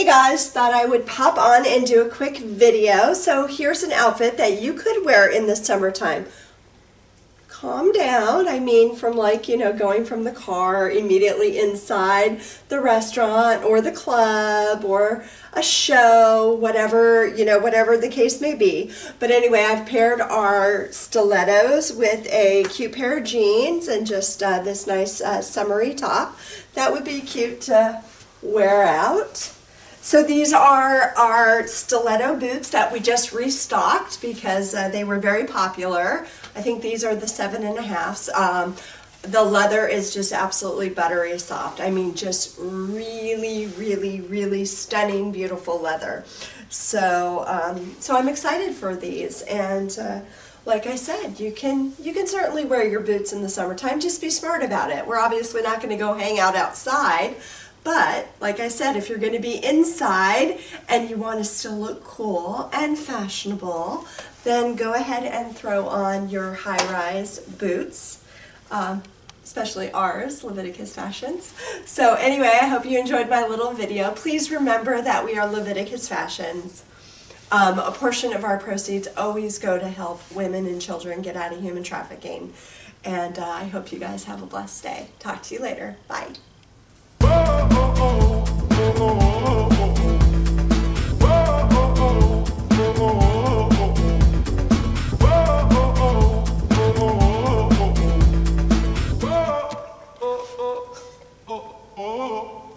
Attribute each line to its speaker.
Speaker 1: Hey guys, thought I would pop on and do a quick video. So here's an outfit that you could wear in the summertime. Calm down. I mean, from like, you know, going from the car immediately inside the restaurant or the club or a show, whatever, you know, whatever the case may be. But anyway, I've paired our stilettos with a cute pair of jeans and just uh, this nice uh, summery top. That would be cute to wear out. So these are our stiletto boots that we just restocked because uh, they were very popular. I think these are the seven and a halfs. Um, the leather is just absolutely buttery soft. I mean, just really, really, really stunning, beautiful leather. So, um, so I'm excited for these. And uh, like I said, you can you can certainly wear your boots in the summertime. Just be smart about it. We're obviously not going to go hang out outside. But, like I said, if you're going to be inside and you want to still look cool and fashionable, then go ahead and throw on your high-rise boots, um, especially ours, Leviticus Fashions. So anyway, I hope you enjoyed my little video. Please remember that we are Leviticus Fashions. Um, a portion of our proceeds always go to help women and children get out of human trafficking. And uh, I hope you guys have a blessed day. Talk to you later. Bye. oh.